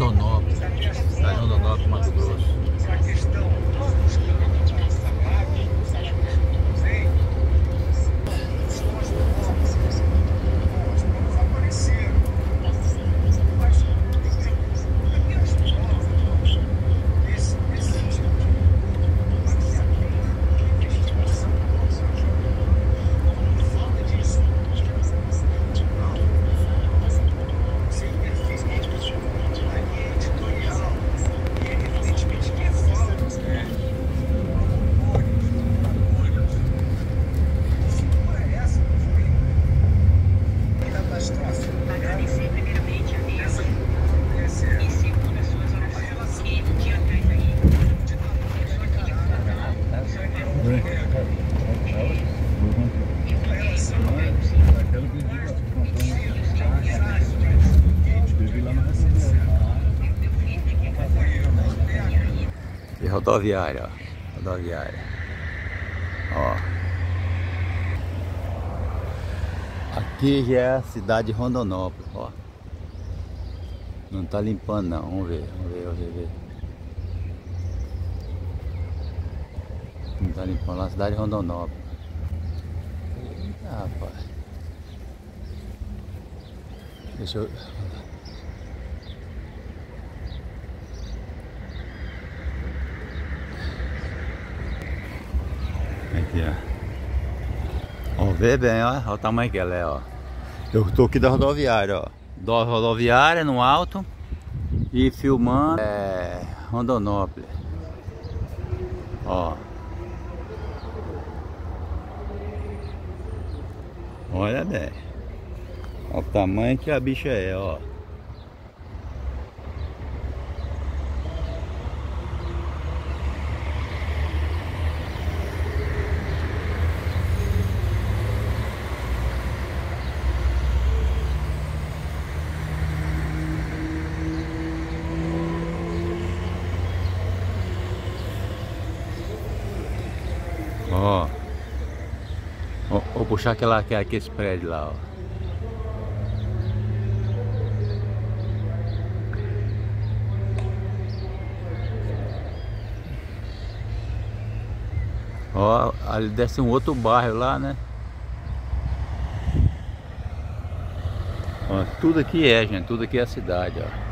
Rondonópolis, cidade Rondonópolis, Mato Grosso. E rodoviária, ó. Rodoviária. Ó. Aqui já é a cidade de Rondonópolis, ó. Não tá limpando não, vamos ver, vamos ver, vamos ver. Não tá limpando lá cidade de Rondonópolis. Eita, rapaz. Deixa eu... Aqui, ó. Ó, vê bem, ó. Olha o tamanho que ela é, ó. Eu tô aqui da rodoviária, ó. Da rodoviária no alto. E filmando é, Rondonópolis. Ó. Olha bem. Olha o tamanho que a bicha é, ó. Ó. Vou, vou puxar aquela, aquele prédio lá, ó. Ó, ali desce um outro bairro lá, né? Ó, tudo aqui é, gente, tudo aqui é a cidade, ó.